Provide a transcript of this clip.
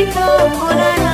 Monica, Morana.